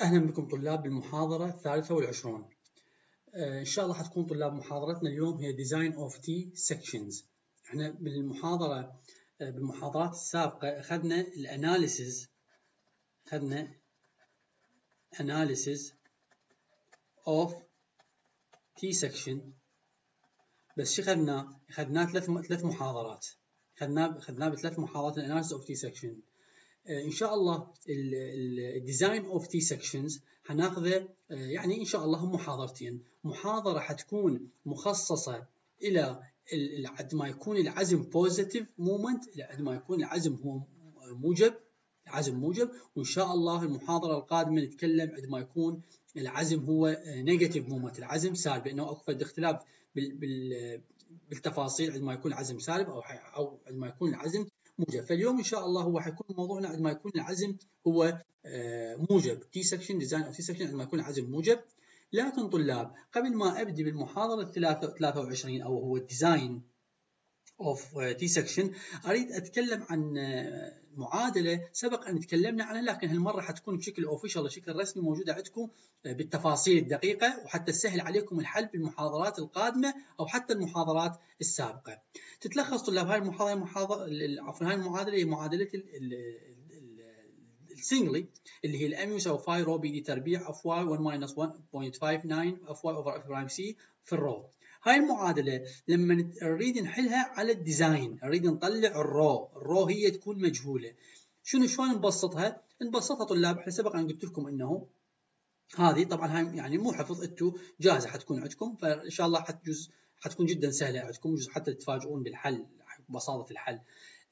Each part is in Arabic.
أهلا بكم طلاب بالمحاضرة الثالثة والعشرون. آه، إن شاء الله حتكون طلاب محاضرتنا اليوم هي Design of T Sections. إحنا بالمحاضرة آه، بالمحاضرات السابقة أخذنا الأناليسز أخذنا Analysis of T Section. بس شو أخذناه؟ أخذناه ثلاث ثلاث محاضرات. أخذناه أخذناه بثلاث محاضرات الأناليسز of T Section. إن شاء الله ال design of T sections حناخذه آه، يعني إن شاء الله محاضرتين. محاضرة حتكون مخصصة إلى عند ما يكون العزم positive moment عند ما يكون العزم هو موجب عزم موجب. وإن شاء الله المحاضرة القادمة نتكلم عند ما يكون العزم هو negative moment العزم سالب. لأنه أكو اختلاف بالتفاصيل عندما يكون العزم سالب أو أو عندما يكون العزم موجب. فاليوم إن شاء الله هو حيكون موضوعنا عندما يكون العزم هو آه، موجب. T section design of T section عندما يكون العزم موجب. لكن طلاب قبل ما أبدي بالمحاضرة 23 أو هو ال design of T section أريد أتكلم عن آه، معادلة. سبق أن تكلمنا عنها لكن هالمرة حتكون بشكل official بشكل رسمي موجودة عندكم آه، بالتفاصيل الدقيقة وحتى تسهل عليكم الحل بالمحاضرات القادمة أو حتى المحاضرات السابقة. تتلخص طلاب هاي المحاضرة محاضره عفوا هاي المعادلة هي معادلة ال singly اللي هي ال M يساوي phi rho b d تربيع fy 1 minus 1.59 fy over f prime c في ال rho. هاي المعادلة لما نريد نحلها على ال design نريد نطلع ال rho ال rho هي تكون مجهولة. شنو شلون نبسطها؟ نبسطها طلاب إحنا سبق أن قلت لكم إنه هذه طبعا هاي يعني مو حفظ أنتم جاهزة حتكون عندكم فإن شاء الله حتجوز حتكون جدا سهلة عندكم حتى تتفاجئون بالحل بساطه الحل.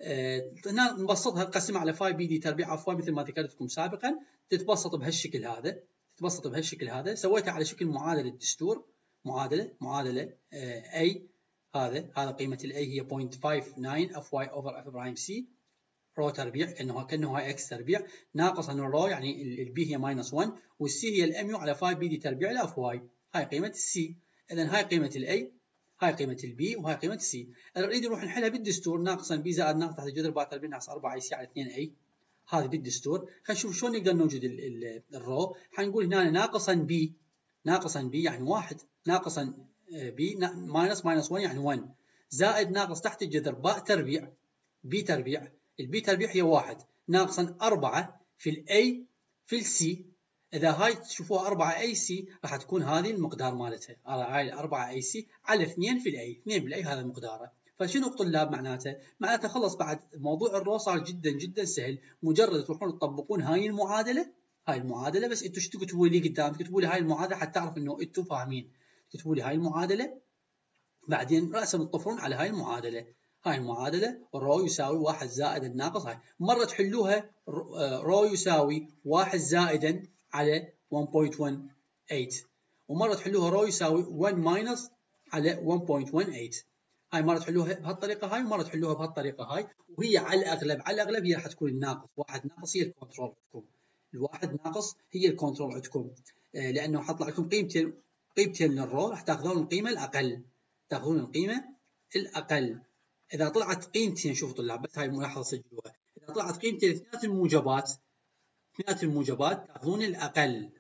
آه، هنا نبسطها نقسمها على phi b d تربيع f مثل ما ذكرت لكم سابقا. تتبسط بهالشكل هذا تتبسط بهالشكل هذا. سويتها على شكل معادلة دستور. معادلة معادلة A. هذا هذا قيمة ال A هي 0.59 fy over f prime c rho تربيع كانه كانه هاي x تربيع ناقص عن ال rho يعني ال B هي minus 1 وال C هي ال Mu على phi b d تربيع ال fy هاي قيمة ال C اذا هاي قيمة ال A هاي قيمة ال B وهاي قيمة ال C نريد نروح نحلها بالدستور. ناقصا B زائد ناقص تحت الجذر باء تربيع ناقص 4 A C على 2 A هذه بالدستور. خلينا نشوف شلون نقدر نوجد ال rho حنقول هنا ناقصا B ناقصا B يعني واحد ناقصا B minus minus 1 يعني 1 زائد ناقص تحت الجذر باء تربيع B تربيع. ال B تربيع هي واحد. ناقصا 4 في ال A في ال C إذا هاي تشوفوها 4 A C راح تكون هذه المقدار مالتها. هاي 4 A C على 2 في ال A 2 بال A هذا مقداره فشنو طلاب معناته؟ معناته خلص بعد موضوع ال rho صار جدا جدا سهل. مجرد تروحون تطبقون هاي المعادلة هاي المعادلة بس أنتم شو تكتبوا لي قدام؟ تكتبوا لي هاي المعادلة حتى تعرف انه أنتم فاهمين. تكتبوا لي هاي المعادلة بعدين راسا تطفرون على هاي المعادلة. هاي المعادلة rho يساوي واحد زائد الناقص. هاي مره تحلوها rho يساوي واحد زائدا على 1.18 ومره تحلوها rho يساوي 1 minus على 1.18 هاي مره تحلوها بهالطريقة هاي ومره تحلوها بهالطريقة هاي. وهي على الأغلب على الأغلب هي راح تكون الناقص واحد ناقص هي ال control عندكم الواحد ناقص هي ال control عندكم. آه لأنه حطلع لكم قيمتين قيمتين لل rho راح تأخذون القيمة الأقل. تأخذون القيمة الأقل. إذا طلعت قيمتين شوفوا طلاب بس هاي الملاحظه سجلوها إذا طلعت قيمتين اثنين الموجبات اثنين الموجبات تأخذون الأقل.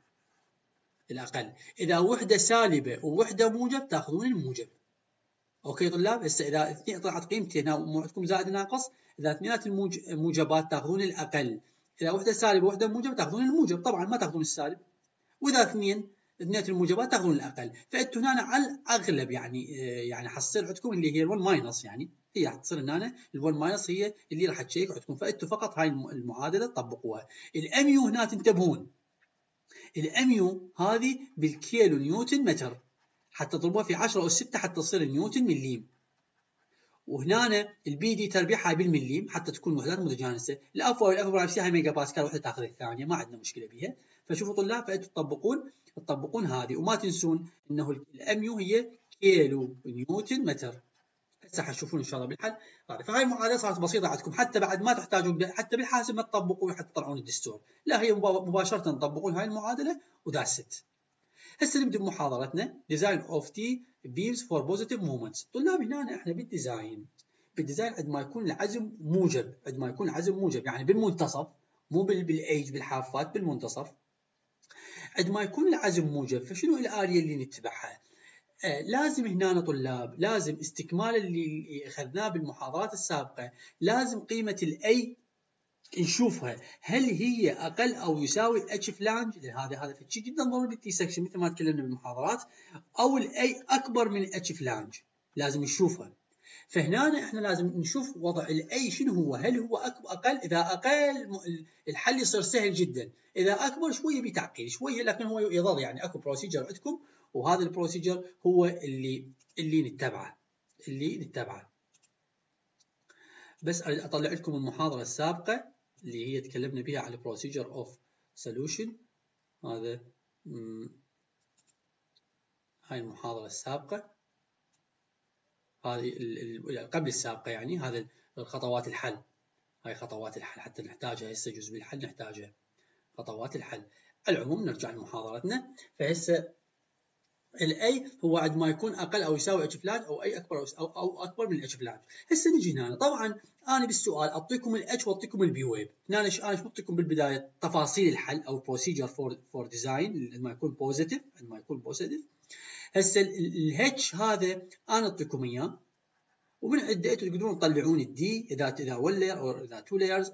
الأقل. إذا وحدة سالبة ووحدة موجب تأخذون الموجب. أوكي طلاب؟ هسه إذا اثنين طلعت قيمتين هنا عندكم زائد ناقص. إذا اثنينات الموجبات تأخذون الأقل. إذا وحدة سالبه وحدة موجبة تأخذون الموجب طبعا ما تأخذون السالب. وإذا اثنين اثنين الموجبات تأخذون الأقل. فانتم هنا على الأغلب يعني آه، يعني حتصير عندكم اللي هي ال1 minus يعني هي حتصير هنا ال1 ماينس هي اللي راح تشيك عندكم. فانتم فقط هاي المعادلة تطبقوها ال Mu هنا تنتبهون. ال Mu هذه بالكيلو نيوتن متر. حتى تضربوها في 10 اس 6 حتى تصير نيوتن مليم. وهنا ال bd تربيعها بالمليم حتى تكون وحدات متجانسة. ال f وال fc هاي ميجا باسكال وحدة تاخذ الثانية ما عندنا مشكلة بها فشوفوا طلاب فانتم تطبقون تطبقون هذه. وما تنسون إنه ال Mu هي كيلو نيوتن متر. هسه حتشوفون إن شاء الله بالحل. هذا فهاي المعادلة صارت بسيطة عندكم. حتى بعد ما تحتاجون حتى بالحاسب ما تطبقون حتى تطلعون الدستور. لا هي مباشرة تطبقون هاي المعادلة and that's it هسه نبدأ بمحاضرتنا. design of T beams for positive moments طلاب هنا إحنا بال design بال design عندما يكون العزم موجب عندما يكون العزم موجب. يعني بالمنتصف مو بالايج بالحافات بالمنتصف. عندما يكون العزم موجب فشنو الآلية اللي نتبعها؟ آه لازم هنا طلاب لازم استكمال اللي أخذناه بالمحاضرات السابقة لازم قيمة ال a نشوفها. هل هي أقل أو يساوي h flange هذا هذا شيء جدا ضروري بال T section مثل ما تكلمنا بالمحاضرات. أو ال a أكبر من h flange لازم نشوفها. فهنا إحنا لازم نشوف وضع ال a شنو هو؟ هل هو أقل؟ إذا أقل الحل يصير سهل جدا. إذا أكبر شوية بتعقيد شوية لكن هو يظل يعني أكو procedure عندكم وهذا ال procedure هو اللي اللي نتبعه. اللي نتبعه. بس أطلع لكم المحاضرة السابقة. اللي هي تكلمنا بها على procedure of solution. هذا هاي المحاضرة السابقة. هذه قبل السابقة يعني هذا الخطوات الحل. هاي خطوات الحل حتى نحتاجها هسه جزء بالحل نحتاجها. خطوات الحل. العموم نرجع لمحاضرتنا. فهسه ال a هو عند ما يكون أقل أو يساوي h flange أو a أكبر أو, أو أكبر من ال h flange هسه نجي هنا. طبعا أنا بالسؤال أعطيكم الاتش وأعطيكم ال b web هنا أنا شو أعطيكم بالبداية؟ تفاصيل الحل أو procedure for for design عندما يكون positive عندما يكون positive هسه الهيتش هذا أنا أعطيكم إياه. ومن عنده أنتم تقدرون تطلعون ال d اذا إذا one layer أو إذا two layers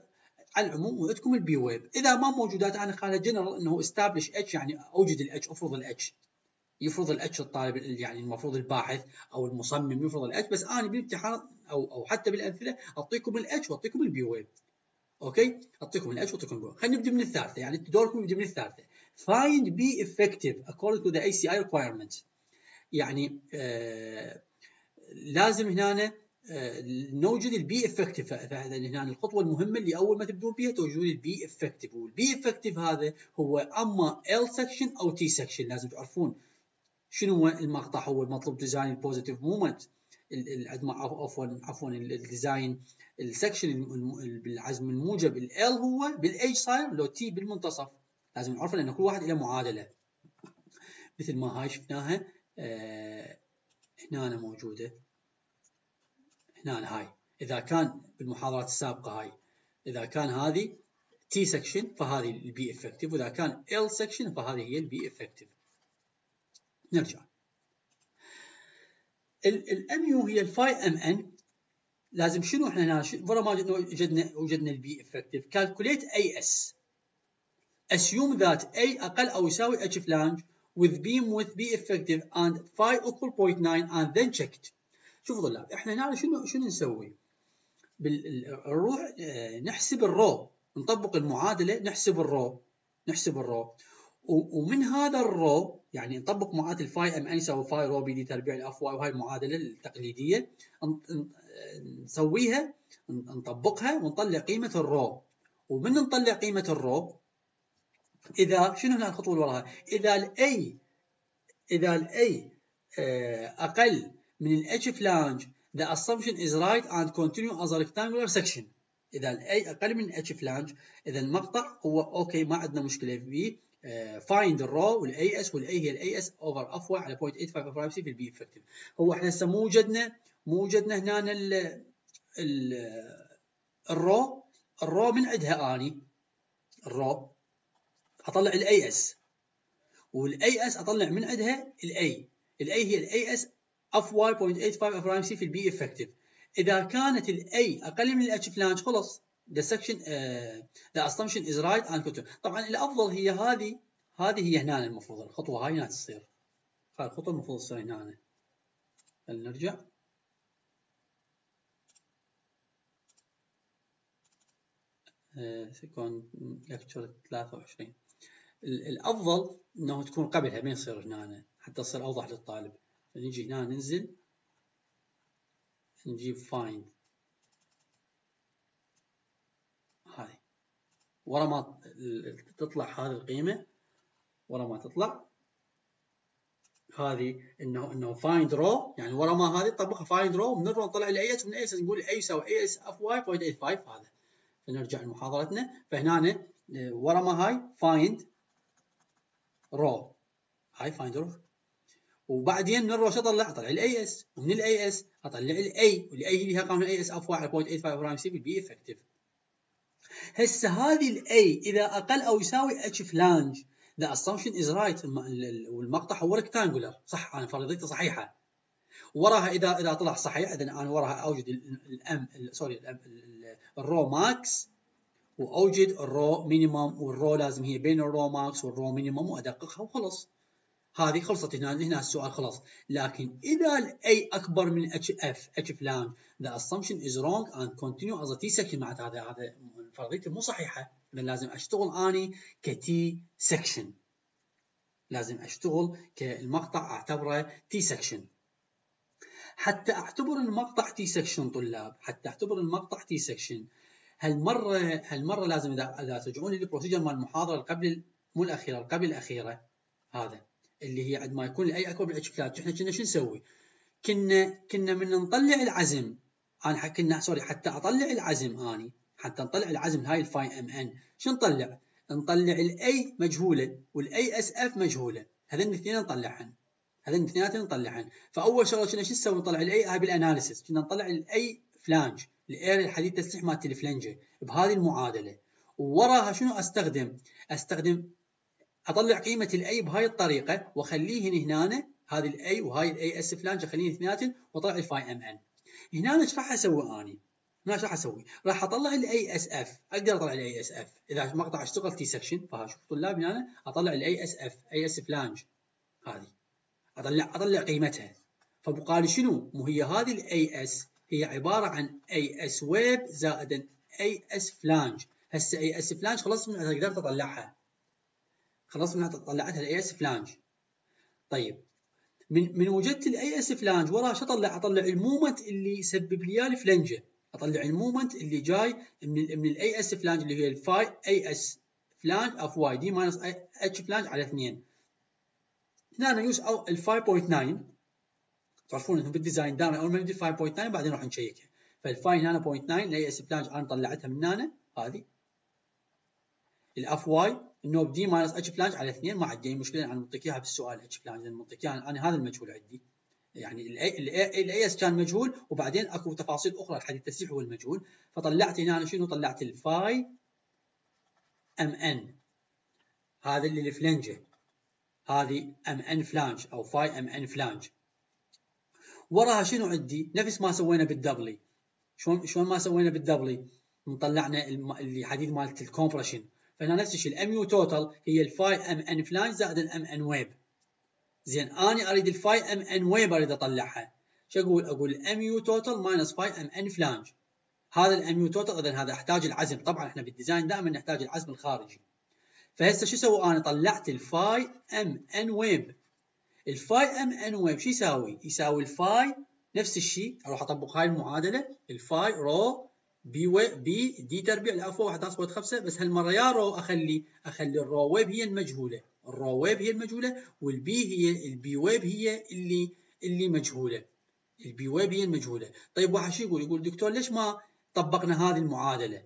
على العموم وعندكم ال b web إذا ما موجودات أنا خالها جنرال إنه establish h يعني أوجد الاتش أفرض الاتش يفرض الاتش الطالب يعني المفروض الباحث أو المصمم يفرض الاتش بس أنا بالامتحان أو أو حتى بالأمثلة أعطيكم الاتش وأعطيكم ال b web أوكي؟ أعطيكم الاتش وأعطيكم ال b خلينا نبدأ من الثالثة. يعني دوركم يبدأ من الثالثة. Find b effective according to the ACI requirements. يعني آه لازم هنا آه نوجد ال b effective فهذا هنا الخطوة المهمة اللي أول ما تبدون بها توجدون ال b effective وال b effective هذا هو أما L section أو T section لازم تعرفون. شنو هو المقطع؟ هو المطلوب design ال positive moment عفوا عفوا ال design ال section بالعزم الموجب ال هو بالايج صاير لو T بالمنتصف. لازم نعرف لأن كل واحد له معادلة. مثل ما هاي شفناها آه هنا موجودة. هنا هاي. إذا كان بالمحاضرات السابقة هاي. إذا كان هذه T section فهذه ال b effective وإذا كان L section فهذه هي ال b effective نرجع. ال Mu هي ال phi Mn لازم شنو إحنا هنا ورا ما وجدنا وجدنا ال b effective calculate As assume that a أقل أو يساوي H flange with beam with B effective and phi equal 0.9 and then check it. شوفوا طلاب إحنا هنا شنو شنو نسوي؟ نروح نحسب ال rho نطبق المعادلة نحسب ال rho نحسب ال rho ومن هذا ال rho يعني نطبق معادله ال phi Mn يساوي phi rho bd تربيع ال fy وهي المعادلة التقليدية. نسويها نطبقها ونطلع قيمة ال rho. ومن نطلع قيمة ال rho؟ إذا شنو هنا الخطوة اللي وراها اذا ال a إذا ال a آه، أقل من ال h flange the assumption is right and continue as a rectangular section. إذا ال a أقل من ال h flange إذا المقطع هو أوكي ما عندنا مشكلة فيه. find ال rho وال As وال a هي ال As over fy على 0.85 fc في ال b effective هو إحنا هسه مو وجدنا مو وجدنا هنا ال ال ال rho ال rho من عندها آني؟ ال rho أطلع ال As وال As أطلع من عندها ال a ال a هي ال As fy 0.85 fc في ال b effective إذا كانت ال a أقل من ال h flange خلص the section uh, the assumption is right and continue طبعا الأفضل هي هذه هذه هي هنا المفروض الخطوة هاي هنا تصير. هاي الخطوة المفروض تصير هنا. نرجع؟ سيكون lecture 23 الأفضل إنه تكون قبلها ما يصير هنا. حتى تصير أوضح للطالب. نجي هنا ننزل. نجيب find. ورا ما تطلع هذه القيمة ورا ما تطلع. هذه انه إنه find rho يعني ورا ما هذه طبقها find rho من ال rho نطلع ال As من As نقول a يساوي As fy 0.85 هذا. فنرجع لمحاضرتنا. فهنا ورا ما هاي find rho هاي find rho وبعدين من ال rho شو اطلع؟ اطلع ال As ومن ال As اطلع ال a وال a هي قانون ال As fy 0.85 prime c بال b effective هسه هذه ال a إذا أقل أو يساوي h flange the assumption is right. والمقطع هو rectangular صح أنا فرضيته صحيحة. وراها اذا إذا طلع صحيح اذا أنا وراها أوجد ال m sorry ال rho max وأوجد الرو مينيمم والرو لازم هي بين الرو ماكس والرو مينيمم وأدققها وخلص هذه خلصت هنا هنا السؤال خلاص. لكن إذا الأي أكبر من اتش اف اتش فلان the assumption is wrong and continue as a t section. معنات هذا هذا فرضيته مو صحيحة. اذا لازم أشتغل أني ك T section لازم أشتغل كالمقطع أعتبره T section حتى أعتبر المقطع T section طلاب حتى أعتبر المقطع T section هالمره هالمره لازم إذا ترجعون لل procedure مال المحاضرة قبل مو الأخيرة قبل الأخيرة؟ هذا. اللي هي عندما يكون ال a اكبر من إحنا كنا شو نسوي؟ كنا كنا من نطلع العزم. أنا كنا sorry حتى أطلع العزم أني. حتى نطلع العزم هاي ال phi Mn شو نطلع؟ نطلع ال a مجهوله وال Asf مجهوله هذين الاثنين نطلعهن. هذين الاثنين نطلعهن. فأول شغلة كنا شو نسوي؟ نطلع ال a هاي بال analysis كنا نطلع ال a flange ال area الحديد تسليح مالت ال flange. بهذه المعادلة. ووراها شنو أستخدم؟ أستخدم أطلع قيمة ال a بهاي الطريقة واخليهن هنا هذه ال a وهاي ال As flange اخليهن اثنيناتهم وأطلع ال phi Mn هنا إيش راح أسوي اني؟ هنا إيش راح أسوي؟ راح أطلع ال Asf أقدر أطلع ال Asf إذا مقطع اشتغل T section فشوف طلاب هنا أطلع ال Asf As flange. هذه. أطلع أطلع قيمتها. فبقى لي شنو؟ مو هي هذه ال As هي عبارة عن As web زائدا As flange. هسه As flange خلاص من قدرت أطلعها. خلاص من طلعتها ال As flange طيب من من وجدت ال As flange وراها شو أطلع؟ أطلع ال moment اللي يسبب لي ال flange أطلع ال moment اللي جاي من من ال As flange اللي هي ال phi As flange fy d minus h flange على 2 هنا أنا use أول 5.9 تعرفون انه بال design دائما أول ما ندي 5.9 بعدين نروح نشيكها فال phi هنا 0.9 ال As flange أنا طلعتها من هنا هذه. ال fy النوب d minus h flange على 2 ما عندي اي مشكلة. أنا منطيك اياها بالسؤال h flange لأن منطيك أنا هذا المجهول عندي. يعني ال As كان مجهول وبعدين أكو تفاصيل أخرى الحديد التسليح هو المجهول. فطلعت هنا أنا شنو؟ طلعت ال phi Mn هذا اللي ال flange. هذه Mn flange أو phi Mn flange. وراها شنو عندي؟ نفس ما سوينا بال doubly. شلون شلون ما سوينا بال doubly؟ طلعنا اللي مالت ال compression. فهنا نفس الشيء ال Mu total هي ال phi Mn flange زائد ال Mn web زين أنا أريد ال phi Mn web أريد أطلعها. شو أقول؟ أقول ال Mu total minus phi Mn flange هذا ال Mu total اذا هذا أحتاج العزم. طبعا إحنا بال design دائما نحتاج العزم الخارجي. فهسه شو أسوي؟ أنا طلعت ال phi Mn web ال phi Mn web شو يساوي؟ يساوي ال phi نفس الشيء. أروح أطبق هاي المعادلة. ال phi rho b b d تربيع العفو 11.5 بس هالمرة يا rho اخلي أخلي ال rho web هي المجهولة. ال rho web هي المجهولة وال b هي ال b web هي اللي اللي مجهولة. ال b web هي المجهولة. طيب واحد شو يقول؟ يقول دكتور ليش ما طبقنا هذه المعادلة؟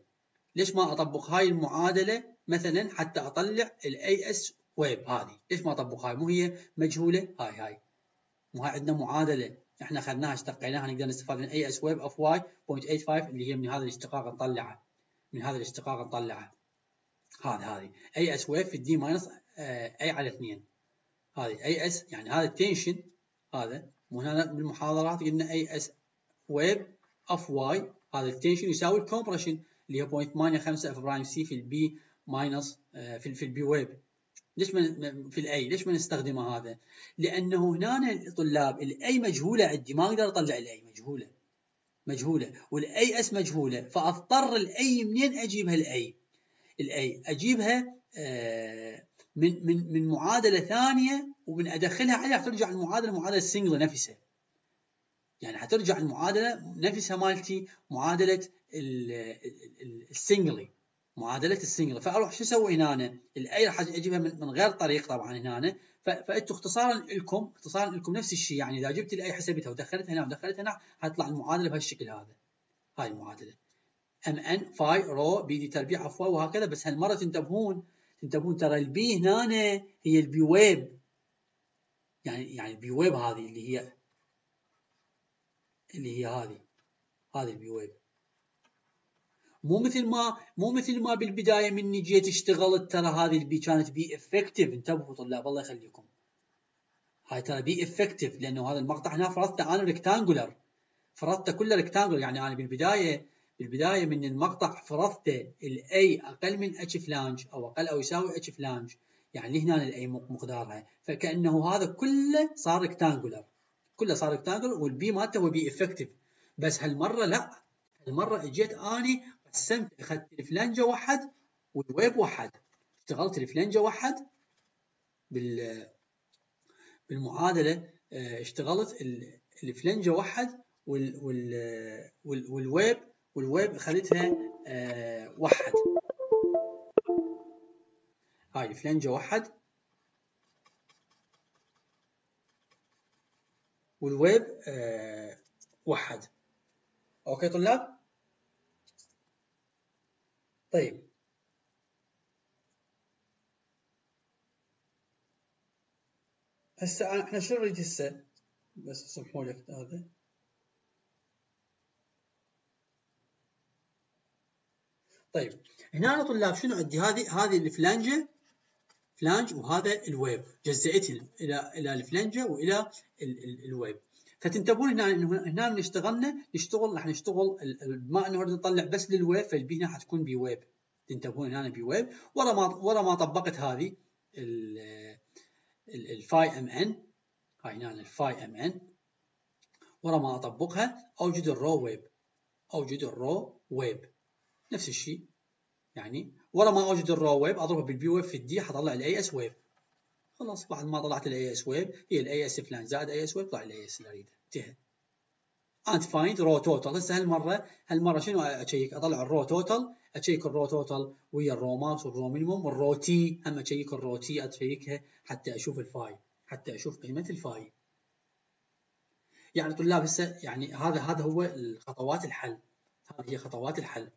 ليش ما أطبق هاي المعادلة مثلا حتى أطلع ال As web هذه؟ ليش ما أطبق هاي؟ مو هي مجهولة؟ هاي هاي. مو هاي عندنا معادلة. إحنا أخذناها اشتقيناها نقدر نستفاد من As web fy 0.85 اللي هي من هذا الاشتقاق نطلعه من هذا الاشتقاق نطلعه هذه هذه. As web في ال d minus a على 2 هذه As يعني هذا ال tension هذا. مو هنا بالمحاضرات قلنا As web fy هذا ال tension يساوي ال compression اللي هي 0.85 f prime c في ال b minus في في ال b web ليش من في ال a؟ ليش ما نستخدمه هذا؟ لأنه هنا الطلاب ال a مجهولة عندي. ما أقدر أطلع ال a. مجهولة. مجهولة. وال As مجهولة. فأضطر ال a منين أجيبها ال a؟ الـ a. أجيبها آه من من من معادلة ثانية ومن أدخلها عليها ترجع المعادلة معادلة ال single نفسها. يعني حترجع المعادلة نفسها مالتي معادلة ال singly معادلة ال single. فأروح شو أسوي هنا؟ ال a راح أجيبها من غير طريق طبعا هنا. فانتم اختصارا لكم اختصارا لكم نفس الشيء. يعني إذا جبت ال a حسبتها ودخلتها هنا ودخلتها هنا حتطلع المعادلة بهالشكل هذا. هاي المعادلة. Mn phi rho b d تربيع عفوا وهكذا. بس هالمرة تنتبهون تنتبهون ترى ال b هنا هي ال b web يعني يعني ال b web هذه اللي هي اللي هي هذه. هذه ال b web مو مثل ما مو مثل ما بالبداية مني جيت اشتغلت ترى هذه ال b كانت b effective انتبهوا طلاب الله يخليكم. هاي ترى b effective لأنه هذا المقطع هنا فرضته أنا rectangular فرضته كله rectangular يعني أنا بالبدايه بالبداية من المقطع فرضت ال a أقل من h flange أو أقل أو يساوي h flange يعني هنا ال a مقدارها. فكأنه هذا كله صار rectangular كله صار rectangular وال b مالته هو b effective بس هالمرة لا. هالمرة إجيت أني قسمت اخذت ال flange واحد والويب واحد. اشتغلت ال flange واحد بال بالمعادلة آه، اشتغلت ال flange واحد وال وال وال web وال web اخذتها آه، واحد. هاي ال flange واحد والويب آه، واحد. okay طلاب؟ طيب. هسه إحنا شو نريد هسه؟ بس سمحوا لك هذا. طيب هنا طلاب شنو عندي؟ هذه هذه ال flange flange وهذا الويب. جزئت إلى إلى ال flange وإلى الويب. فتنتبهون هنا هنا من اشتغلنا نشتغل راح نشتغل بما انه نطلع بس لل web فال b هنا حتكون b web تنتبهون هنا b web ورا ما ورا ما طبقت هذه ال phi Mn. هاي هنا ال phi Mn. ورا ما أطبقها. أوجد ال rho web. أوجد ال rho web. نفس الشيء. يعني ورا ما أوجد ال rho web أضربها بال b web في ال d حطلع ال As web. خلاص بعد ما طلعت ال As web هي ال As flange زائد As web طلع ال As اللي اريده انتهى انت find rho total هسه هالمره هالمرة شنو أشيك؟ أطلع الرو توتال أشيك الرو توتال ويا الرو ماكس والرو مينيموم والرو تي هم أشيك الرو تي اشيكها حتى أشوف ال phi حتى أشوف قيمة ال phi يعني طلاب هسه يعني هذا هذا هو خطوات الحل. هذه هي خطوات الحل.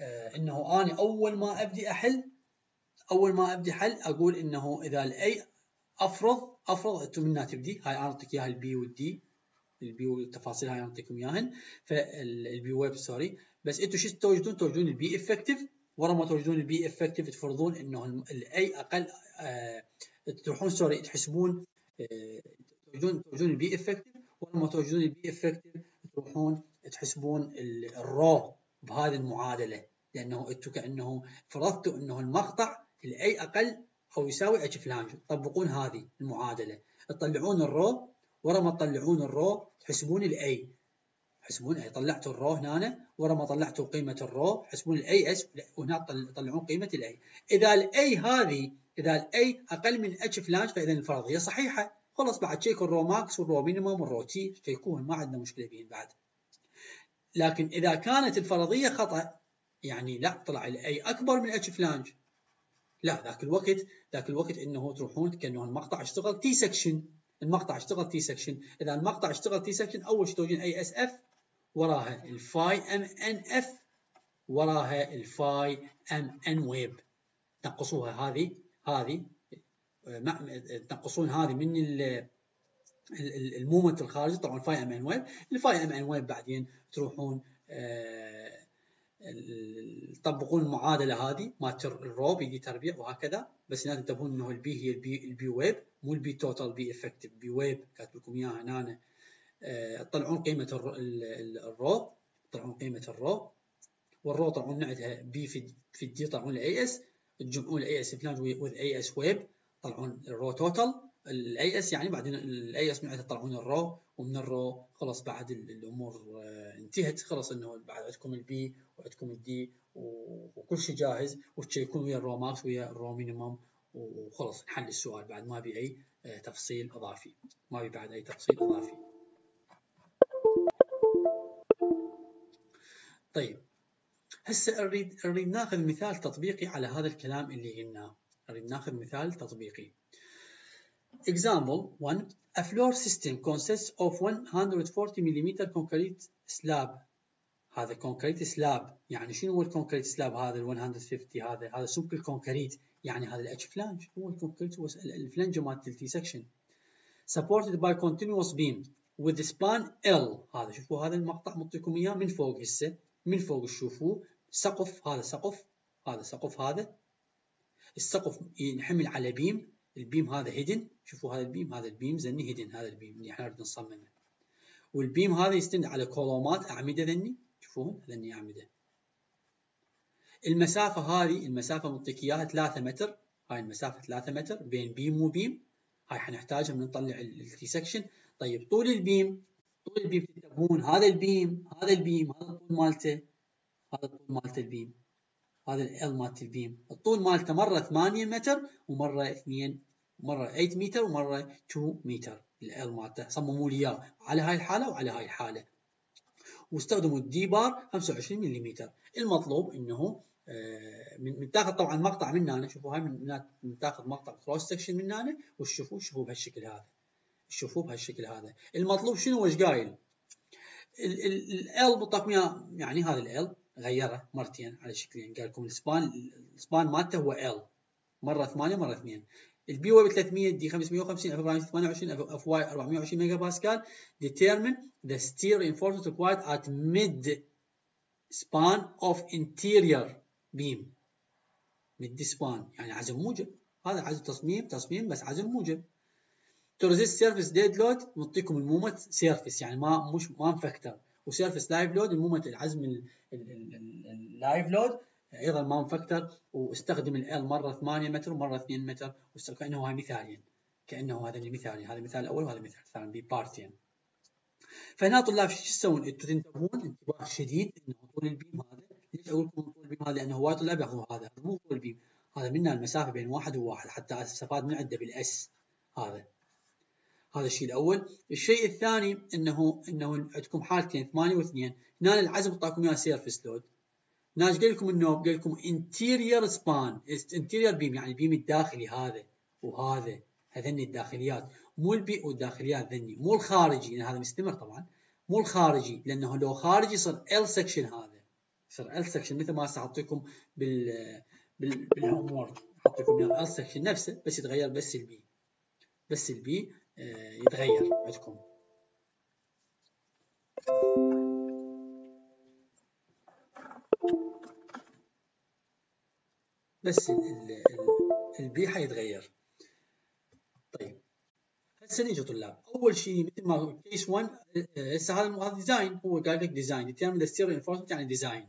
آه إنه أنا أول ما أبدي احل أول ما أبدي حل أقول إنه إذا ال a أفرض افرض أنتم منها تبدي. هاي أنا أعطيك إياها ال b وال d ال b والتفاصيل هاي أعطيكم إياهن. فال b web sorry بس أنتم شو توجدون توجدون ال b effective ورا ما توجدون ال b effective تفرضون إنه ال a أقل آه تروحون sorry تحسبون آه توجدون توجدون ال b effective ورا ما توجدون ال b effective تروحون تحسبون ال rho بهذه المعادلة. لأنه أنتم كأنه فرضتوا إنه المقطع ال a أقل أو يساوي h flange تطبقون هذه المعادلة. تطلعون ال rho. ورا ما تطلعون ال rho تحسبون ال a تحسبون a طلعتوا ال rho هنا. ورا ما طلعتوا قيمة ال rho تحسبون ال As وهنا تطلعون قيمة ال a إذا ال a هذه إذا ال a أقل من h flange فإذا الفرضيه صحيحة. خلص بعد تشيك ال rho max وال rho minimum وال rho t تشيكوهم ما عندنا مشكلة بهم بعد. لكن إذا كانت الفرضية خطأ يعني لا طلع ال a أكبر من h flange لا ذاك الوقت ذاك الوقت إنه تروحون كانه المقطع اشتغل T section المقطع اشتغل T section إذا المقطع اشتغل T section أول شيء توجدون As f وراها ال phi Mn f وراها ال phi Mn web تنقصوها هذه هذه تنقصون هذه من ال moment الخارجي طبعا ال phi Mn web ال phi Mn web بعدين تروحون آه تطبقون المعادلة هذه مالت ال rho b تربيع وهكذا بس هنا تنتبهون إنه ال b هي ال b ال b web مو ال b total b effective b web كاتب لكم إياها هنا. تطلعون قيمة ال rho تطلعون قيمة ال rho وال rho طلعون عندها b في في ال d طلعون ال As تجمعون ال As flange with As web طلعون ال rho total ال As يعني بعدين ال As من عندها تطلعون ال rho ومن ال rho خلاص بعد الأمور آه، انتهت. خلاص إنه بعد عندكم ال b وعندكم ال d وكل شيء جاهز. وتشيكون ويا ال rho max ويا ال rho minimum وخلاص نحل السؤال. بعد ما بي أي آه، تفصيل إضافي. ما بي بعد أي تفصيل إضافي. طيب. هسه اريد أريد ناخذ مثال تطبيقي على هذا الكلام اللي قلناه. أريد ناخذ مثال تطبيقي. Example 1 A floor system consists of 140 mm concrete slab. هذا concrete slab يعني شنو هو ال concrete slab هذا ال 150 هذا هذا سمك الكونكريت يعني هذا الاتش فلانج هو الكونكريت هو الفلانج مالت التي سكشن supported by continuous beam with span L. هذا شوفوا هذا المقطع معطيكم إياه من فوق هسه. من فوق تشوفوه سقف هذا سقف. هذا سقف هذا. السقف ينحمل على beam ال beam هذا هيدن شوفوا هذا ال beam هذا ال beam ذني هيدن هذا ال beam اللي إحنا نريد نصممه. وال beam هذا يستند على كولومات أعمدة ذني شوفوهم ذني أعمدة. المسافة هذه المسافة منطيك اياها 3 متر. هاي المسافة 3 متر. بين beam و beam هاي حنحتاجها من نطلع ال T section طيب طول البيم طول البيم تنتبهون. هذا البيم هذا البيم هذا الطول مالته. هذا الطول مالته ال beam. هذا ال مالت ال beam. الطول مالته مرة 8 متر ومرة 2 مرة 8 متر ومرة 2 متر ال مالته صمموا لي إياه. على هاي الحالة وعلى هاي الحالة. واستخدموا ال d bar 25 ملم المطلوب إنه آه، من تاخذ طبعا مقطع من هنا. شوفوا هاي من تاخذ مقطع كروس سكشن من هنا. وتشوفوه شوفوا بهالشكل هذا. شوفوه بهالشكل هذا. المطلوب شنو؟ وش قايل؟ ال بالطاقم يعني هذا ال غيرة مرتين على شكلين. قال لكم السبان السبان مالته هو ال مرة 8 مرة 2 البي واي ب 300 دي 550 اف 28 اف واي 420 ميجا باسكال determine the steel reinforcement required at mid span of interior beam. Mid span. يعني عزم موجب. هذا عزم تصميم تصميم بس عزم موجب. to resist service dead load نعطيكم ال moment service يعني ما مش ما مفكتر و service live load ال moment العزم ال live load أيضا ما مفكتر واستخدم ال مرة 8 متر ومرة 2 متر كأنه هاي مثالين. كأنه هذا المثالي هذا المثال الأول وهذا المثال الثاني ببارتين فهنا طلاب شو تسوون؟ أنتم تنتبهون انتباه شديد إنه طول ال beam هذا ليش أقول لكم طول ال beam هذا؟ لأنه وايد طلاب ياخذوا هذا مو طول ال beam. هذا منها المسافة بين واحد وواحد حتى استفاد من عنده بال S هذا. هذا الشيء الأول. الشيء الثاني انه إنه عندكم حالتين 8 و2 هنا العزم اعطاكم اياه service load هنا قال لكم انه قال لكم interior span interior beam يعني ال beam الداخلي هذا وهذا هذني الداخليات. مو ال b والداخليات ذني مو الخارجي لأن هذا مستمر طبعا. مو الخارجي لأنه لو خارجي يصير ال section هذا. يصير ال section مثل ما ساعطيكم بال بال بال homework اعطيكم ال section نفسه بس يتغير بس ال b بس ال b آه، يتغير عندكم. بس ال b حيتغير. طيب هسه نيجي طلاب. أول شيء مثل ما case 1 هسه هذا design هو قال لك design determine the steel reinforcement يعني design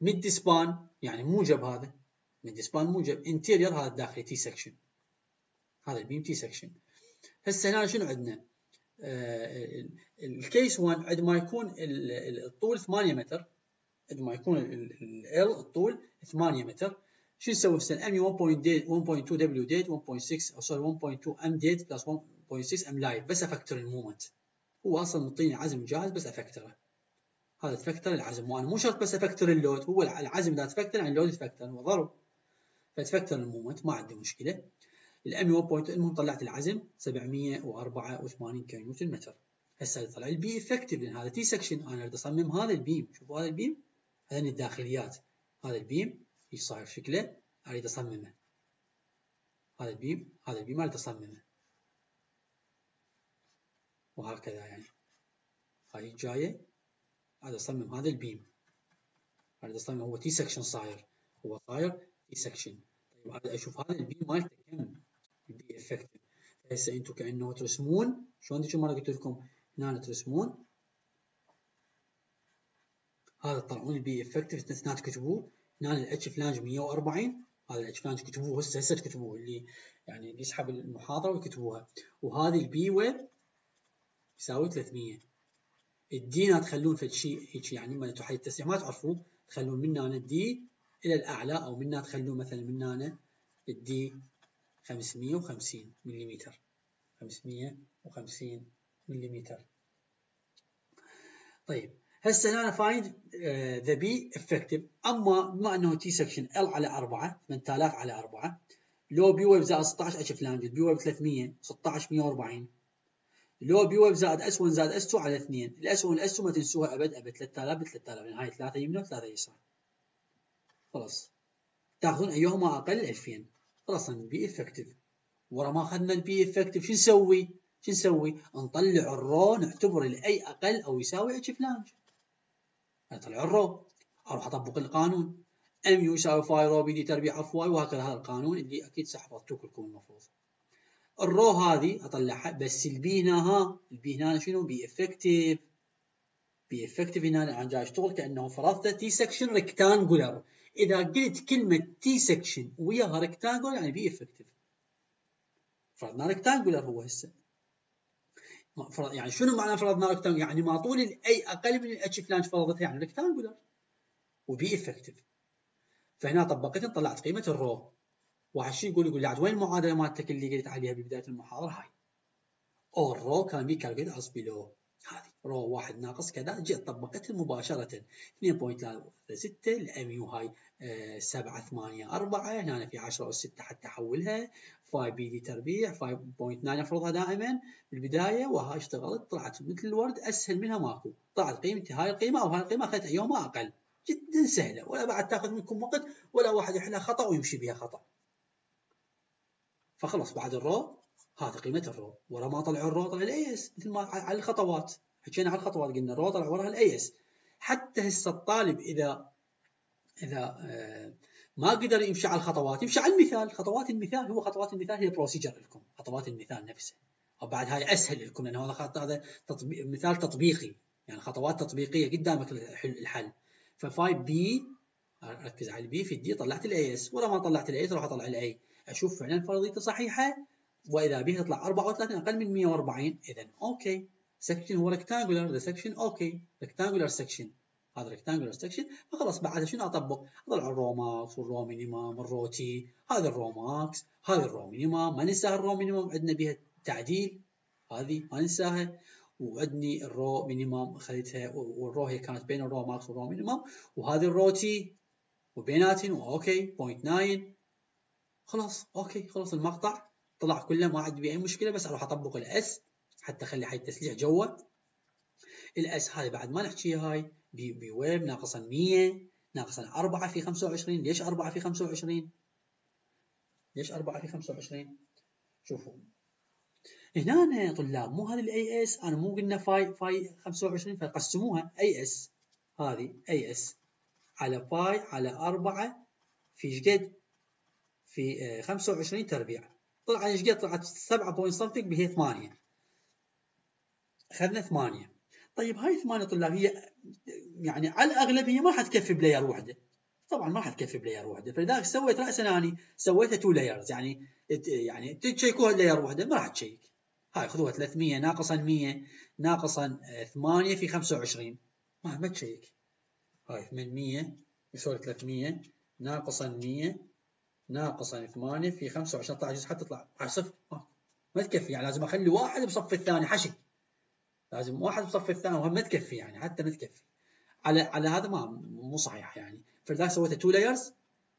mid span يعني موجب هذا. mid span موجب interior هذا الداخلي T section هذا ال beam T section هسه هنا شنو عندنا؟ ال case 1 عندما يكون الطول 8 متر. عندما يكون ال الطول 8 متر. شو نسوي هسه Mu 1.2 W dead 1.6 أو sorry 1.2 M dead plus 1.6 M live بس أفكتر ال moment. هو أصلا مطيني عزم جاهز بس أفكتره. هذا تفكتر العزم. وأنا مو شرط بس أفكتر ال load. هو العزم اذا تفكتر يعني ال load يتفكتر. هو ضرب. فتفكتر ال moment. ما عندي مشكلة. ال M 1. المهم طلعت العزم. 784 كيلو نيوتن متر. هسه طلع. ال b effective لأن هذا T section أنا أريد أصمم هذا ال beam. شوفوا هذا ال beam. هذين الداخليات. هذا ال beam. صاير شكله اريد اصممه هذا ال beam هذا ال beam اريد اصممه وهكذا يعني. هاي الجايه اريد اصمم هذا ال beam. اريد اصمم هو T section صاير. هو صاير T section طيب اريد أشوف هذا ال beam مالته كم؟ ال b effective هسه أنتم كأنه ترسمون. شلون ذيك المره قلت لكم هنا ترسمون؟ هذا تطلعون ال b effective هنا تكتبوه هنا ال h flange 140 هذا ال h flange كتبوه هسه هسه تكتبوه اللي يعني اللي يسحب المحاضرة ويكتبوها. وهذه ال b web يساوي 300 ال d تخلون في شيء هيك يعني لما أنتم حي التسليح ما تعرفوا تخلون من هنا ال d إلى الأعلى أو من هنا تخلون مثلا من هنا ال d 550 ملم 550 ملم طيب هسه هنا find the b effective أما بما إنه T section ال على 4 8000 على 4 لو b web زائد 16 h flange b web 300 16 140 لو b web زائد S 1 زائد S 2 على 2 ال S 1 وال S 2 ما تنسوها أبد أبد 3000 ب 3000 يعني هاي 3 يمين و3 يسار. خلاص. تاخذون أيهما أقل؟ 2000 خلاص ال b effective ورا ما أخذنا ال b effective شو نسوي؟ شو نسوي؟ نطلع ال rho نعتبر ال a أقل أو يساوي h flange نطلع ال rho أروح أطبق القانون. Mu يساوي phi rho b d تربيع fy وهكذا هذا القانون اللي أكيد حفظتوه كلكم المفروض. ال rho هذه أطلعها بس ال b هنا ها ال b هنا شنو؟ b effective b effective هنا أنا جاي اشتغل كأنه فرضت T section rectangular إذا قلت كلمة T section وياها rectangular يعني b effective فرضنا rectangular هو هسه. يعني شنو معنى فرضنا rectangular يعني ما طول ال a أقل من ال h flange فرضتها يعني rectangular و b effective فهنا طبقت طلعت قيمة ال rho. واحد شو يقول يقول لي عاد وين المعادلة مالتك اللي قلت عليها ببداية المحاضرة؟ هاي. or rho can be calculated as below هذه rho واحد ناقص كذا. جيت طبقتها مباشرة. 2.36 ال Mu هاي. 7 8 4 هنا في 10 أس 6 حتى أحولها. 5 bd تربيع 5.9 أفرضها دائما بالبداية وهاي اشتغلت طلعت مثل الورد أسهل منها ماكو. طلعت قيمة هاي القيمة أو هاي القيمة أخذتها يوم أقل. جدا سهلة ولا بعد تأخذ منكم وقت ولا واحد يحلها خطأ ويمشي بها خطأ. فخلص بعد ال rho هذا قيمة ال rho. ورا ما طلع ال rho طلع ال As مثل ما على الخطوات. حكينا على الخطوات قلنا ال rho طلع وراها ال As حتى هسه الطالب إذا إذا آه، ما قدر يمشي على الخطوات يمشي على المثال. خطوات المثال هو خطوات المثال هي procedure لكم. خطوات المثال نفسه. وبعد هاي أسهل لكم لأنه هذا هذا تطبيق مثال تطبيقي. يعني خطوات تطبيقية قدامك الحل ف5 بي ركز على ال b في ال d طلعت ال As ورا ما طلعت ال As راح أطلع ال a أشوف فعلا فرضيته صحيحة وإذا به تطلع 34 أقل من 140 اذا OK. section هو rectangular the section OK. rectangular section هذا rectangular section فخلاص بعدها شنو أطبق؟ أطلع ال rho max وال rho minimum ال rho t هذا ال rho max هذا ال rho minimum ما ننسى ال rho minimum عندنا بها تعديل هذه ما ننساها وعندني ال rho minimum اخذتها وال rho هي كانت بين ال rho max وال rho minimum وهذه الرو تي وبيناتهم أوكي 0.9 خلاص أوكي خلاص المقطع طلع كله ما عندي بأي مشكلة بس أروح أطبق الأس حتى أخلي حي التسليح جوا. الأس هذه بعد ما نحكي هاي بويب ناقصا 100 ناقصا 4 في 25 ليش 4 في 25 ليش 4 في 25 شوفوا. هنا يا طلاب مو هذه الاي اس أنا مو قلنا فاي فاي 25 فقسموها. اي اس هذه As على pi على 4 في إيش قد؟ في 25 تربيع. طلع إيش قد؟ طلعت 7 point something بهي 8 اخذنا 8 طيب هاي 8 طلاب هي يعني على الاغلب هي ما حتكفي ب layer وحده طبعا ما حتكفي ب layer وحده فلذلك سويت راسا اني سويتها two layers يعني يعني تشيكوها layer وحده ما راح تشيك هاي خذوها 300 ناقصا 100 ناقصا 8 في 25 ما ما تشيك. هاي 800 يساوي 300 ناقصا 100 ناقصا 8 في 25 طلع حتى تطلع على صفر. ما تكفي يعني لازم أخلي واحد بصف الثاني حشي. لازم واحد بصف الثاني وهم ما تكفي يعني حتى ما تكفي. على على هذا ما مو صحيح يعني. فلذلك سويت two layers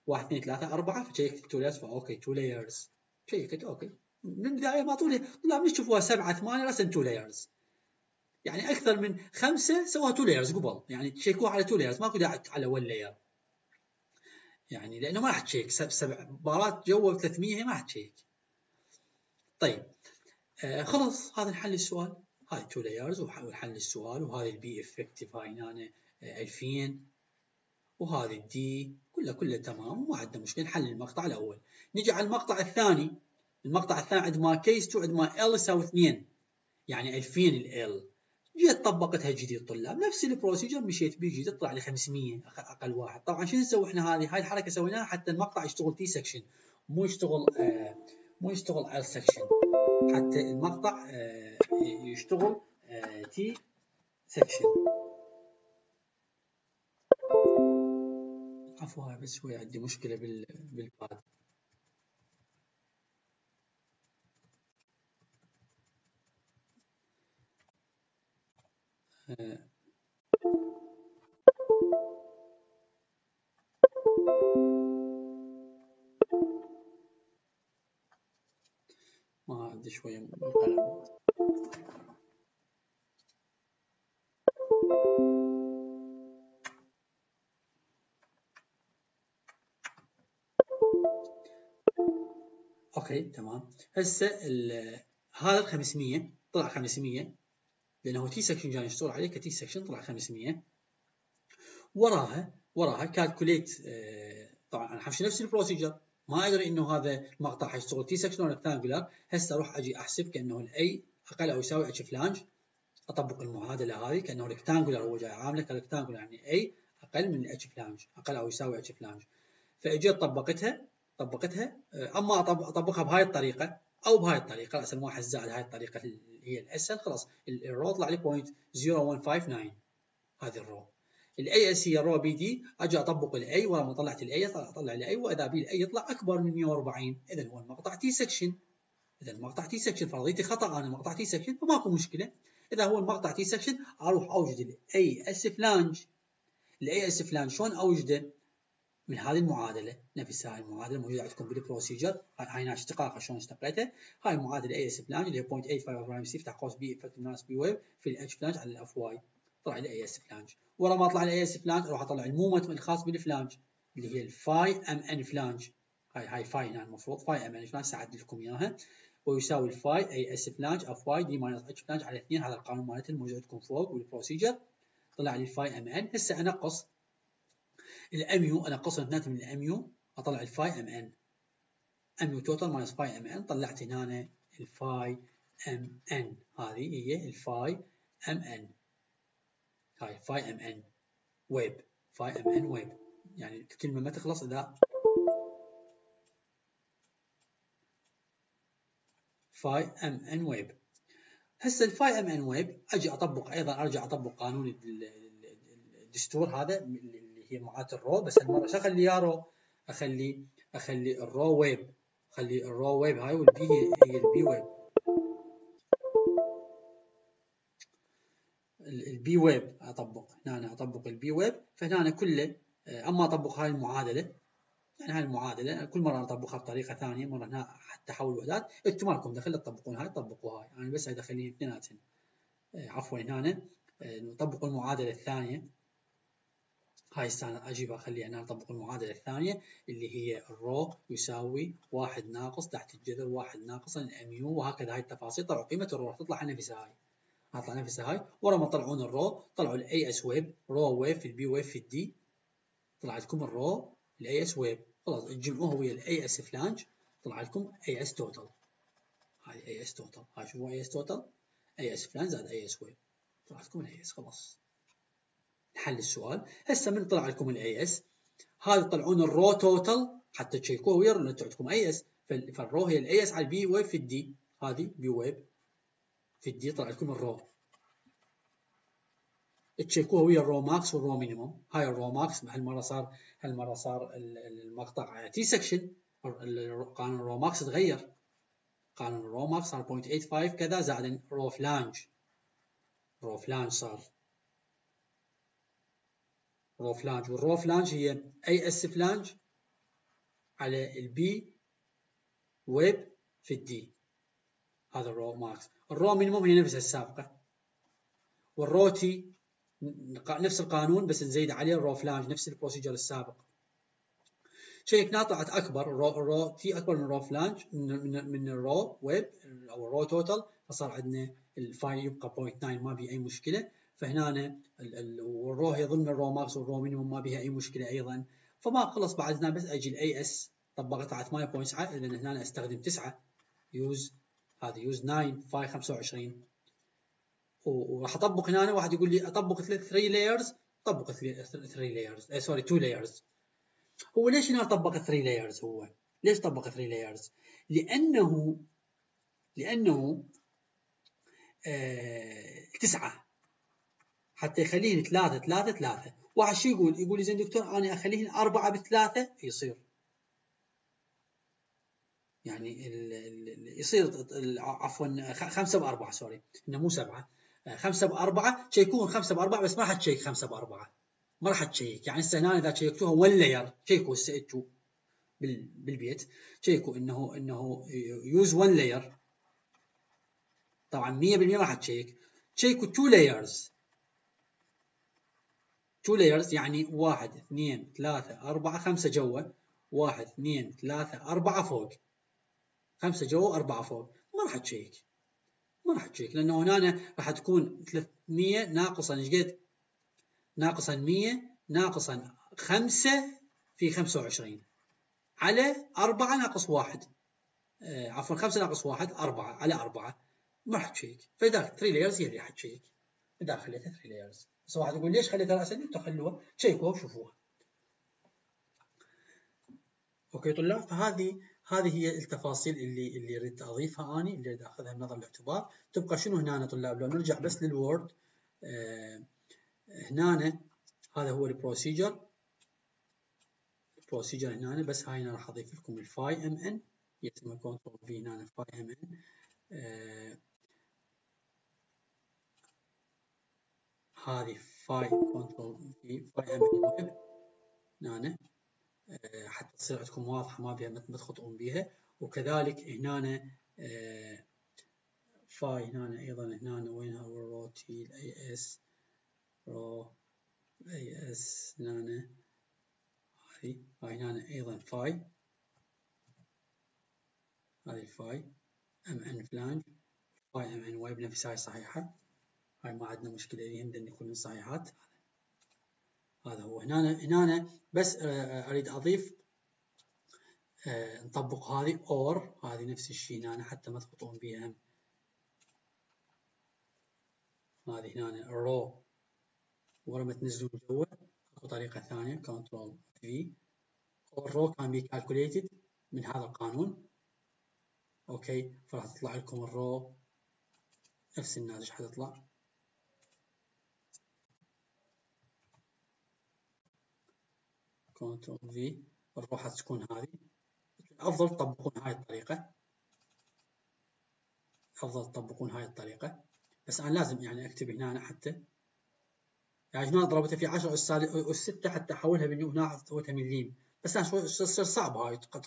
واحد اثنين ثلاثة أربعة فشيكت two layers ف OK two layers شيكت OK. من البداية ما طولي. طلع مش تشوفوها سبعة ثمانية رسم two layers يعني أكثر من خمسة سووها two layers قبل. يعني تشيكوها على two layers ماكو داعي على one layer يعني لأنه ما راح تشيك. سبع بارات جوا 300 ما راح تشيك. طيب. آه خلص هذا نحل السؤال. هاي two layers وحل السؤال وهذه ال b effective هاي هنا 2000 وهذه ال d كلها كلها تمام وما عندنا مشكلة نحل المقطع الأول. نجي على المقطع الثاني. المقطع الثاني عندما case 2 عندما L يساوي 2 يعني 2000 L جيت طبقتها جديد طلاب نفس ال procedure مشيت بيه جديد طلع لي 500 أقل واحد. طبعا شنو نسوي إحنا هذه؟ هاي الحركة سويناها حتى المقطع يشتغل T section مو يشتغل آه مو يشتغل L section حتى المقطع آه يشتغل آه T section عفوا بس شوي عندي مشكلة بالباد ما عندي شوية من القلم. OK تمام. هسه هذا ال 500 طلع 500 لأنه T section جاي يشتغل عليه ك T section طلع 500 وراها وراها calculate طبعا أنا حمشي نفس ال procedure ما أدري إنه هذا المقطع حيشتغل. T section ولا rectangular هسه أروح أجي أحسب كأنه ال a أقل أو يساوي h flange أطبق المعادلة هذه كأنه rectangular هو جاي عاملة ك rectangular يعني a أقل من h flange أقل أو يساوي h flange فإجيت طبقتها طبقتها أما أطبقها بهاي الطريقة أو بهاي الطريقة راس الموحد زائد هاي الطريقة اللي هي الاسهل خلاص ال rho طلع لي 0.0159 هذه rho. ال As هي ال rho bd أجي أطبق ال a ولما طلعت ال a اطلع ال a وإذا بي ال a يطلع أكبر من 140 اذا هو المقطع T section اذا المقطع T section فرضيتي خطأ أنا مقطع T section فماكو مشكلة. إذا هو المقطع T section أروح أوجد ال As flange ال As flange شلون أوجده؟ من هذه المعادلة. نفس هاي المعادلة موجودة عندكم بال procedure هاي اشتقاقها شلون اشتقيتها هاي المعادلة As flange اللي هي 0.85 prime c افتح قوس b effective ناقص b web في ال h flange على ال fy طلع لي As flange ورا ما طلع لي As flange أروح أطلع ال moment الخاص بال flange اللي هي ال phi Mn flange هاي هاي phi هنا المفروض phi Mn flange ساعد لكم إياها. ويساوي ال phi As flange fy d minus h flange على 2 هذا القانون مالته الموجود عندكم فوق بال procedure طلع لي ال phi Mn هسه انقص ال Mu انقص اثنين من ال Mu أطلع ال phi Mn Mu total minus phi Mn طلعت هنا ال phi Mn هذه هي ال phi Mn هاي phi Mn web. phi Mn web. يعني الكلمة ما تخلص إذا phi Mn web. هسه ال phi Mn web أجي أطبق أيضا أرجع أطبق قانون الدستور هذا اللي هي معادله ال rho بس المره شو أخلي يا rho؟ اخلي أخلي الرو ويب. أخلي الرو ويب هاي والبي هي البي ويب. البي ويب أطبق. هنا أطبق ال b web فهنا كله أما أطبق هاي المعادلة يعني هاي المعادلة كل مرة أطبقها بطريقة ثانية مرة هنا حتى تحول وحدات أنتم مالكم دخل تطبقون هاي طبقوا هاي. أنا يعني بس ادخلين اثنيناتهم. عفوا هنا. نطبق المعادلة الثانية. هاي السنة أجيب أخليها هنا نطبق المعادلة الثانية اللي هي ال rho يساوي واحد ناقص تحت الجذر واحد ناقص ال Mu وهكذا هاي التفاصيل. طلعوا قيمة ال rho راح تطلع نفسها هاي هطلع نفسها هاي ورا ما تطلعون ال rho طلعوا ال As web rho web في ال b web في ال d طلع لكم ال rho ال As web خلاص تجمعوها ويا ال As flange طلع لكم As total هاي As total هاي شوفوا As total As flange زائد As web طلع لكم ال As خلاص. نحل السؤال. هسه من طلع لكم ال As هذا تطلعون ال rho total حتى تشيكوه ويا انه عندكم As فال rho هي ال As على ال b web في ال d هذه b web في ال d طلع لكم ال rho. تشيكوها ويا ال rho max وال rho minimum. هاي ال rho max هالمره صار هالمرة صار المقطع T section قانون ال rho max تغير. قانون ال rho max صار 0.85 كذا زائد rho flange. rho flange صار rho flange. وال rho flange هي As flange على ال b web في ال d. هذا ال rho max. ال rho minimum هي نفسها السابقة. وال rho t نفس القانون بس نزيد عليه ال rho flange نفس ال procedure السابق. شيكنا طلعت أكبر ال rho, ال rho t أكبر من ال rho flange من, من ال rho web أو ال rho total فصار عندنا ال phi يبقى 0.9 ما بي أي مشكلة. فهنا وال rho هي ضمن ال rho max وال rho minimum ما بها أي مشكلة أيضا. فما خلص بعد هنا بس أجي ال As طبقتها على 8.9 لأن هنا أستخدم 9 use هذا use 9 phi 25 وراح أطبق هنا واحد يقول لي أطبق 3 layers طبق 3 layers sorry 2 layers هو ليش هنا طبق 3 layers هو؟ ليش طبق 3 layers لأنه لأنه آه تسعة. حتى يخليهن ثلاثة ثلاثة ثلاثة. واحد شو يقول؟ يقول زين دكتور أنا أخليهن أربعة بثلاثة يصير. يعني يصير عفوا خمسة بأربعة sorry إنه مو سبعة. خمسة بأربعة تشيكون خمسة بأربعة بس ما راح تشيك خمسة بأربعة. ما راح تشيك. يعني هسه هنا إذا شيكتوها one layer شيكوا هسه أنتوا بالبيت. شيكوا إنه إنه use one layer طبعا 100% ما راح تشيك. تشيكوا two layers two layers يعني واحد اثنين ثلاثة أربعة خمسة جوا واحد اثنين ثلاثة أربعة فوق. خمسة جوا أربعة فوق. ما راح تشيك. ما راح تشيك. لأنه هنا راح تكون 300 ناقصا إيش قد؟ ناقصا 100 ناقصا 5 في 25 على 4 ناقص 1 آه عفوا 5 ناقص 1 4 على 4 ما راح تشيك. فاذا 3 layers هي اللي راح تشيك. إذا خليتها 3 layers بس واحد يقول ليش خليتها راسا أنتم خلوها. تشيكوها وشوفوها. okay طلاب؟ فهذه هذه هي التفاصيل اللي اللي أريد اضيفها أني اللي أريد أخذها بنظر الاعتبار. تبقى شنو هنا طلاب؟ لو نرجع بس لل Word آه هنا هذا هو ال procedure. ال procedure هنا بس هاي أنا راح أضيف لكم ال phi Mn يسمى control V هنا ال phi Mn هذه phi control V phi M ان هنا حتى تصير عندكم واضحة ما بها ما تخطئون بها وكذلك هنا آه فاي هنا أيضا هنا وينها الروتي الاي إس رو أي إس هنا هاي هنا أيضا فاي هذه الفاي أم إن فلانج فاي أم إن واي بنفس هاي صحيحة. هاي ما عندنا مشكلة يهمنا ان يكونوا صحيحات. هذا هو. هنا هنا بس أريد أضيف نطبق هذه or هذه نفس الشيء هنا حتى ما تخطئون بها هذه هنا ال rho ورا ما تنزلون جوا اكو طريقة ثانية control V ال rho can be calculated من هذا القانون. okay فراح تطلع لكم ال rho نفس الناتج حتطلع. control V ال rho حتكون هذه. أفضل تطبقون هاي الطريقة. أفضل تطبقون هاي الطريقة. بس أنا لازم يعني أكتب هنا حتى. يعني هنا ضربتها في 10 أس 6 حتى أحولها من هنا سويتها مليم بس أنا شوي تصير صعبة هاي قد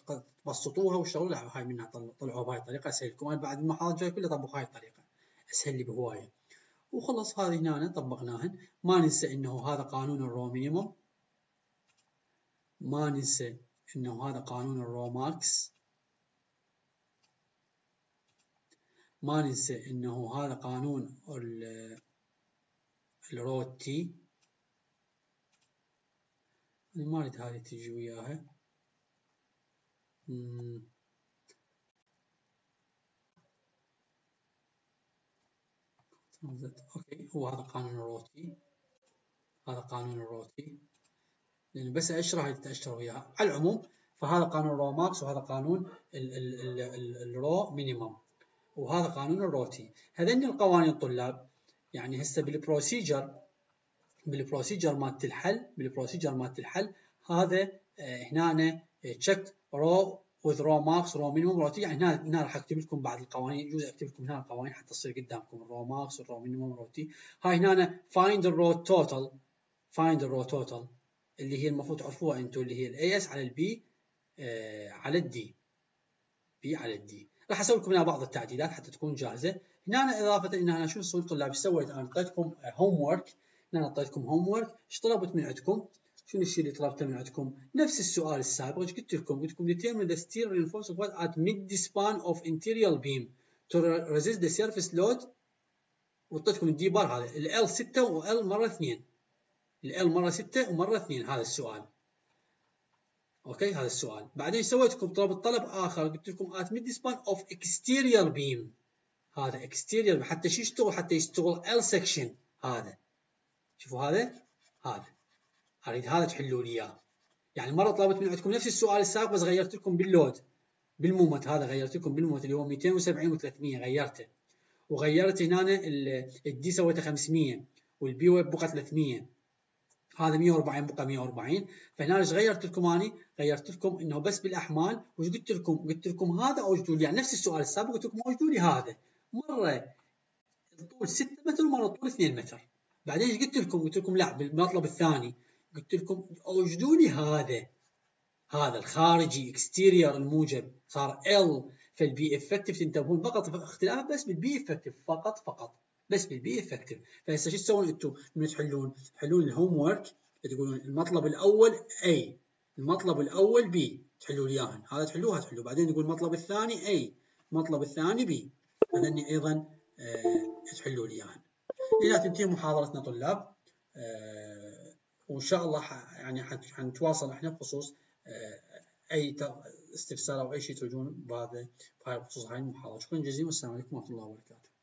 تبسطوها لا هاي منها طلعوا بهاي الطريقة. أسهل لكم. أنا بعد المحاضرة الجاية كلها طبقوا هاي الطريقة. أسهل لي بهواية. وخلص هذه هنا طبقناهن. ما ننسى إنه هذا قانون ال rho minimum ما ننسى إنه هذا قانون ال rho max ما ننسى إنه هذا قانون ال rho t. ما أريد هذه تجي وياها. okay هو هذا قانون ال rho t هذا قانون ال rho t لأن بس أشرح تأشر وياها على العموم فهذا قانون ال rho max وهذا قانون ال rho minimum. وهذا قانون ال rho t. هذين القوانين الطلاب يعني هسه بال procedure بال procedure مالت الحل بال procedure مالت الحل هذا هنا check rho with rho max rho minimum rho يعني هنا هنا راح أكتب لكم بعض القوانين يجوز أكتب لكم هنا القوانين حتى تصير قدامكم ال rho max وال rho minimum rho t هاي هنا find ال rho total find ال rho total اللي هي المفروض تعرفوها أنتم اللي هي ال As على ال b آه على ال d b على ال d راح أسوي لكم بعض التعديلات حتى تكون جاهزة. هنا إضافة إن أنا شو نسوي؟ طلاب سويت؟ أنا أعطيتكم homework هنا أعطيتكم homework إيش طلبت من عندكم؟ شنو الشيء اللي طلبته من عندكم؟ نفس السؤال السابق إيش قلت لكم؟ قلت لكم determine the steel reinforcement at mid span of interior beam. To resist the service load. وعطيتكم ال D bar هذا ال 6 وال مرة 2 ال مرة 6 ومرة 2 هذا السؤال. okay؟ هذا السؤال. بعدين سويت لكم طلب طلب آخر. قلت لكم at mid span of exterior beam. هذا exterior حتى شو يشتغل حتى يشتغل L section. هذا. شوفوا هذا. هذا. أريد هذا تحلوا لي إياه. يعني مرة طلبت من عندكم نفس السؤال السابق بس غيرت لكم بال load. بال moment. هذا غيرت لكم بال moment اللي هو 270 و300 غيرته. وغيرت هنا ال d سويته 500 وال b web بقى 300 هذا 140 بقى 140 فهنا إيش غيرت لكم أني؟ غيرت لكم إنه بس بالأحمال وش قلت لكم؟ قلت لكم هذا اوجدوا لي يعني نفس السؤال السابق قلت لكم اوجدوا لي هذا. مرة الطول 6 متر ومرة الطول 2 متر. بعدين إيش قلت لكم؟ قلت لكم لا بالمطلب الثاني. قلت لكم اوجدوا لي هذا. هذا الخارجي exterior الموجب. صار ال فال b effective تنتبهون فقط اختلاف بس بال b effective فقط فقط. بس بال b effective فهسه شو تسوون أنتم؟ من تحلون؟ تحلون ال homework تقولون المطلب الأول A المطلب الأول B تحلوا اياهن هذا تحلوها تحلوا بعدين تقول المطلب الثاني A المطلب الثاني B. هذني أيضا أه تحلوا اياهن إلى تنتهي محاضرتنا طلاب. أه وإن شاء الله يعني حنتواصل إحنا بخصوص أي استفسار أو أي شيء تريدون بهذا بخصوص هاي المحاضرة. شكرا جزيلا. والسلام عليكم ورحمة الله وبركاته.